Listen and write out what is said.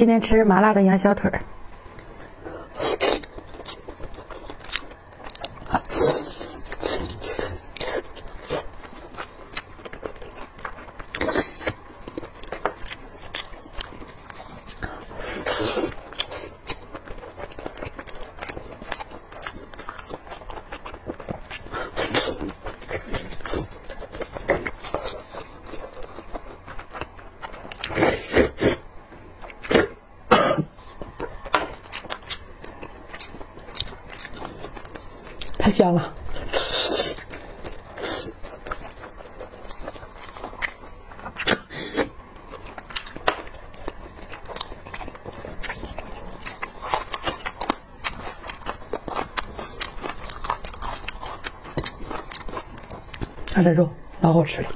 今天吃麻辣的羊小腿儿。太香了！看这肉老好吃了。